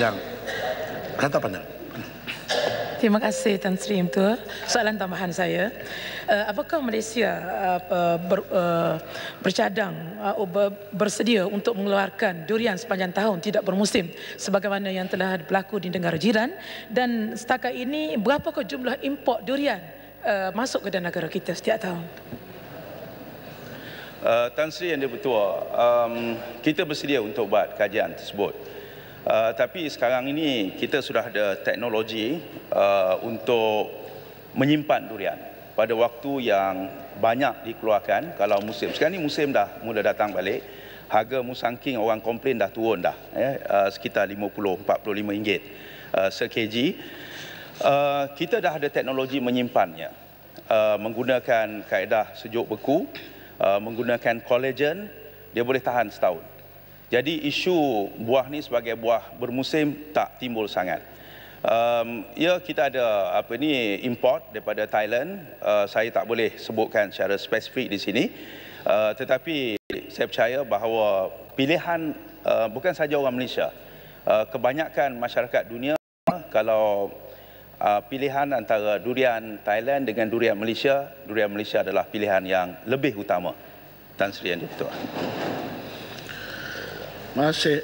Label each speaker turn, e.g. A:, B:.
A: panjang. Kata panjang.
B: Terima kasih Tan Sri Imtua. Soalan tambahan saya, uh, apakah Malaysia uh, ber, uh, bercadang uh, ber, bersedia untuk mengeluarkan durian sepanjang tahun tidak bermusim sebagaimana yang telah berlaku di negara jiran dan setakat ini berapakah jumlah import durian uh, masuk ke dalam negara kita setiap tahun?
C: Uh, Tan Sri yang Dipertua, um, kita bersedia untuk buat kajian tersebut. Uh, tapi sekarang ini kita sudah ada teknologi uh, untuk menyimpan durian pada waktu yang banyak dikeluarkan kalau musim. Sekarang ini musim dah mula datang balik. Harga musangking orang komplain dah turun dah. Eh, uh, sekitar 50-45 ringgit uh, se-kg. Uh, kita dah ada teknologi menyimpannya. Uh, menggunakan kaedah sejuk beku Uh, menggunakan kolagen, dia boleh tahan setahun. Jadi isu buah ni sebagai buah bermusim tak timbul sangat. Um, ya kita ada apa ni import daripada Thailand. Uh, saya tak boleh sebutkan secara spesifik di sini. Uh, tetapi saya percaya bahawa pilihan uh, bukan saja orang Malaysia. Uh, kebanyakan masyarakat dunia kalau uh, pilihan antara durian Thailand dengan durian Malaysia, durian Malaysia adalah pilihan yang lebih utama. Tan Sri Andi Ketua.
A: Terima kasih.